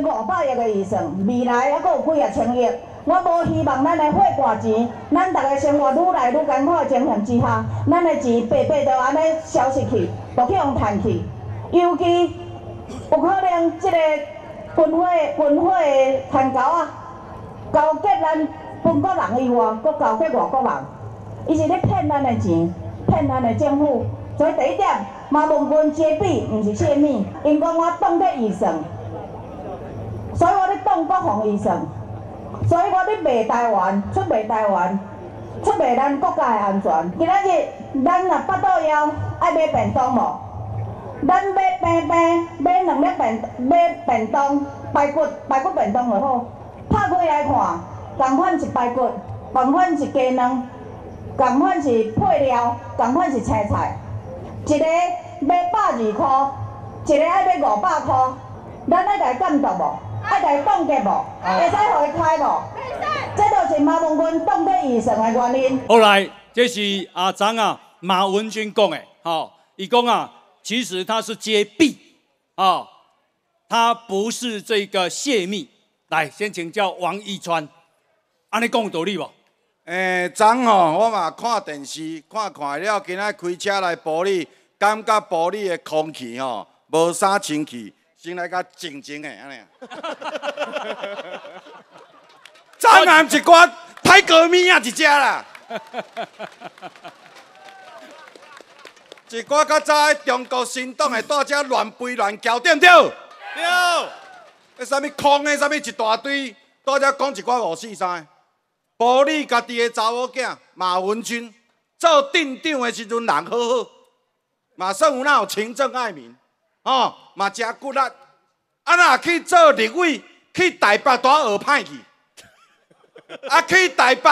五百亿的预算，未来还佫有几啊千亿。我无希望咱的血汗钱，咱大家生活愈来愈艰苦的情形之下，咱的钱白白就安尼消失去，都去用赚去。尤其有可能即个分伙分伙的贪交啊，交给咱本国人以外，佫交给外国人，伊是咧骗咱的钱，骗咱的政府。所以第一点，马文君揭弊，毋是泄密，因讲我当得预算，中国防预算。所以我咧卖台湾，出卖台湾，出卖咱国家的安全。今仔日咱若腹肚枵，爱买便当无？咱买平平买两粒便买便当，排骨排骨便当就好。拍开来看，共款是排骨，共款是鸡卵，共款是配料，共款是青菜。一个买百二箍，一个爱买五百箍，咱爱甲伊干到无？爱甲伊冻结无？会使互伊开无？这就是马文君冻结预算的原因。后来，这是阿张啊，马文君讲的，好，伊讲啊，其实他是揭弊，啊，他不是这个泄密。来，先请教王一川，安尼讲有道理无？诶，昨吼我嘛看电视，看看了，今仔开车来玻璃，感觉玻璃的空气吼无啥清气。进来甲静静的安尼。早晚一寡歹革命啊，一只啦。一寡较早中国新党的大只乱飞乱叫，对毋对？对。迄啥物空的，啥物一大堆，大只讲一寡五四三。保你家己的查某囝马文君做镇长的时阵人好好，嘛算有哪有清正爱民。哦，嘛真骨力，啊若去做立委，去台北都学歹去，啊去台北，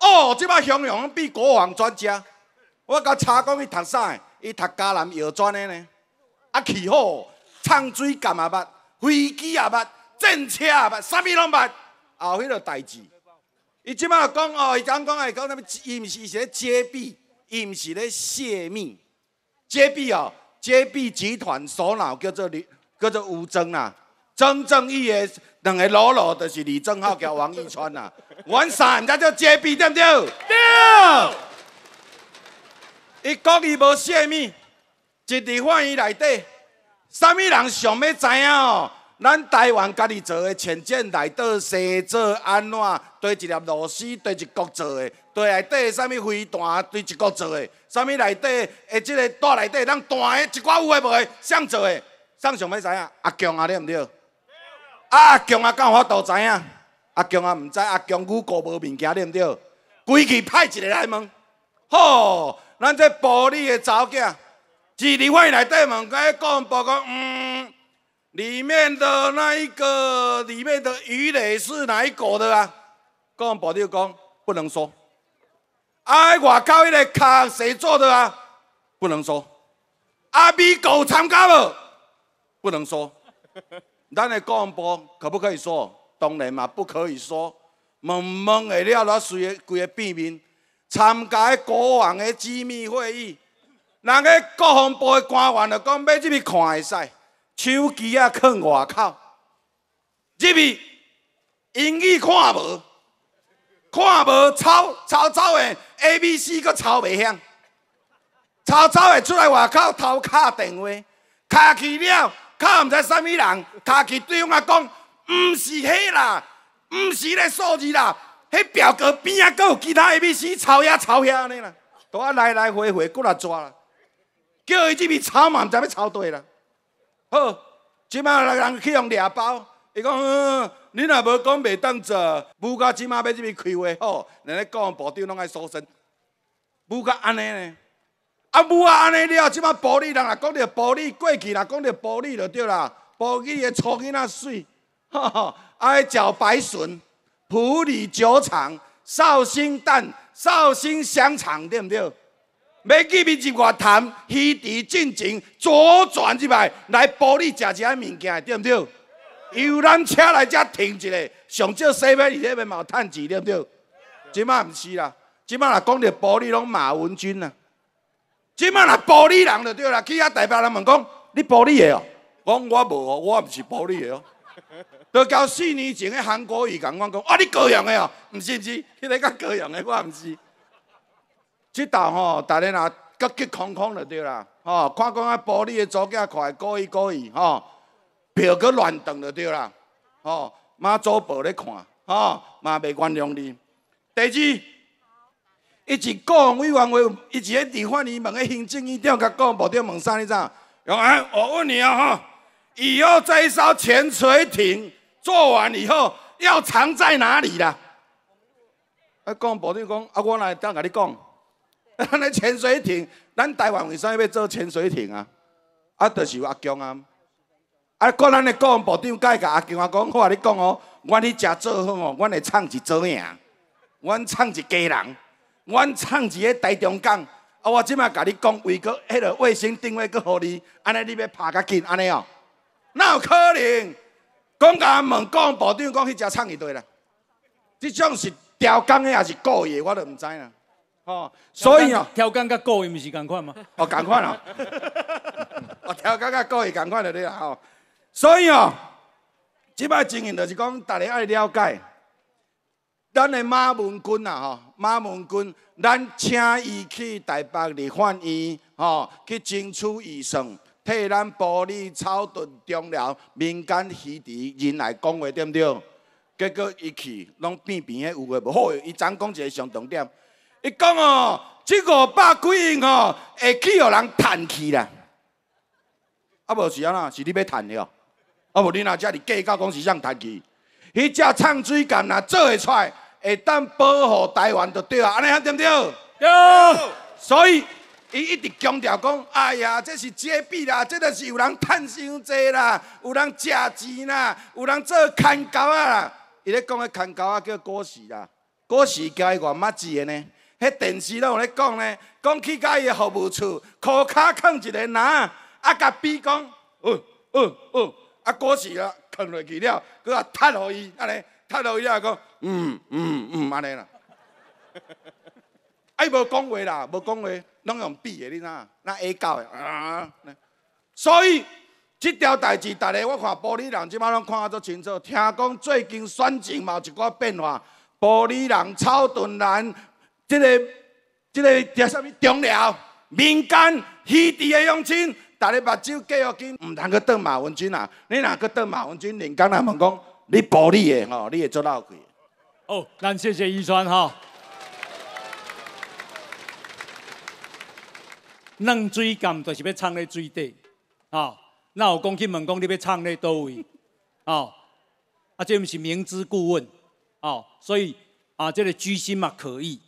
哦，即摆雄雄比国防专家，我甲查讲伊读啥？伊读嘉南药专的呢，啊去好，呛水干也捌，飞机也捌，战车也捌，啥物拢捌，后迄落代志，伊即摆讲哦，伊讲讲诶，讲啥物？伊毋是是咧揭弊，伊毋是咧泄密，揭弊哦。揭弊集团首脑叫做李，叫做吴征啊，真正义的两个老老就是李正浩跟王一川呐，玩三才叫揭弊对不对？对。伊讲伊无泄密，一地法院内底，啥物人想要知影哦？咱台湾家己做的潜舰内底生做安怎？对一粒螺丝对一国做的？对内底啥物飞弹对一国做的？啥物内底诶？即个带内底咱弹的一寡有诶无诶？谁做诶？谁上要知影？阿强啊，对毋对？阿强啊，敢有法度知影？阿强啊，毋知阿强五国无物件，对毋对？规矩派一个来问，吼，咱这玻璃的查某囝，伫立法院内底问，甲伊讲报告，嗯。里面的那一个，里面的鱼雷是哪一国的啊？跟保就讲不能说。啊，外口那个卡谁做的啊？不能说。阿美狗参加不？不能说。咱的国防部可不可以说？当然嘛，不可以说。问问下了，那随个规个秘密参加国王的机密会议，人个国防部的官员就讲要入去看会使。手机啊，放外口，入去英语看无，看无抄抄抄的 A、B、C 搁抄袂响，抄抄的出来外口偷敲电话，敲去了，敲毋知啥物人，敲去对方啊讲，毋是迄啦，毋是咧数字啦，迄表格边仔搁有其他 A、B、C 抄遐抄遐安尼啦，都啊来来回回搁来抓啦，叫伊入去抄嘛，毋知要抄对啦。好，即摆人去用掠包，伊讲，你若无讲袂当做，不甲即摆要入去开会，好，人咧讲部长拢爱收身，不甲安尼呢？啊，不啊安尼了，即摆玻璃人若讲着玻璃过去啦，讲着玻璃就对啦，玻璃的粗囡仔水，哈 哈，爱搅白笋、普洱酒厂、绍兴蛋、绍兴香肠，对毋对？要去面入外谈，虚地进前左转入来，来玻璃食一下物件，对毋对？由咱车来遮停一下，上少西边里面嘛有趁钱，对毋对？即摆毋是啦，即摆若讲着玻璃拢马文君啦，即摆若玻璃人就对啦，去遐代表人问讲，你玻璃的哦？讲我无哦，我毋是玻璃的哦。都交四年前的韩国瑜讲我讲，啊你高雄的哦，毋是毋是，迄个较高雄的我毋是。即道吼，大家若各急空空就对啦，吼，看讲啊玻璃的组件快故意故意吼，票搁乱动就对啦，吼，马祖婆咧看，吼，嘛袂原谅你。第二，一直讲委员会，一直喺地法院问个行政院长甲讲，部长问啥你知？讲哎，我问你啊，哈，以后这一艘潜水艇做完以后要藏在哪里啦？啊，讲部长讲，啊，我来当甲你讲，咱的潜水艇，咱台湾为啥要做潜水艇啊？啊，就是有阿强啊。啊，过咱的国防部长甲甲阿强啊讲，我甲你讲哦，阮迄只做好哦，阮会创一做赢，阮创一家人，阮创一个台中港。啊！我即摆甲你讲，为个迄个卫星定位搁互你，安尼你要拍较紧，安尼哦？哪有可能？讲甲问国防部长讲，迄只创一对啦。即种是调工的还是故意的，我都毋知啦。哦，所以哦，调工甲故意毋是共款吗？哦，共款哦。哦，调工甲故意共款就对啦。吼，所以哦，即摆情形就是讲，大家爱了解。咱的马文君啊，吼，马文君，咱请伊去台北立法院，吼，去争取预算，替咱玻璃草屯中了民间墟市人来讲话，对毋对？结果伊去，拢变变迄有诶无好，伊昨讲一个上重点，伊讲哦，即五百几亿哦，会去互人趁去啦。啊无是安怎？是你要趁的哦？啊无你若遮尔计较讲是啥趁去？迄只唱水干若做会出来，会当保护台湾就对啊，安尼啊对毋对？对。所以伊一直强调讲，哎呀，这是遮弊啦，这个是有人趁伤济啦，有人食钱啦，有人做牵狗啊啦。伊咧讲个牵狗啊叫果时啦，果时交伊偌捌字的呢？迄电视拢有咧讲咧，讲去到伊的服务处，裤骹放一个篮，啊甲比讲，嗯嗯嗯，啊果时啊。放落去了，佮啊踢互伊，安尼踢互伊了，讲嗯嗯嗯安尼啦。啊，伊，无讲话啦，无讲话，拢用比的，你知影？那 A 教的啊。所以即条代志，逐个我看玻璃人即摆拢看啊足清楚。听讲最近选情嘛有一寡变化，玻璃人、草屯人，即个即个叫啥物？中寮民间虚地的乡亲。大家目睭继续紧，毋通去倒马文君啊！你哪去倒马文君，连讲来问讲，你玻璃的吼，你会做闹鬼。哦，那谢谢遗传哈。弄水干就是要藏在水底，啊，那有讲去问讲你要藏在倒位，啊，啊，这毋是明知故问，哦，所以啊，这个居心嘛可以。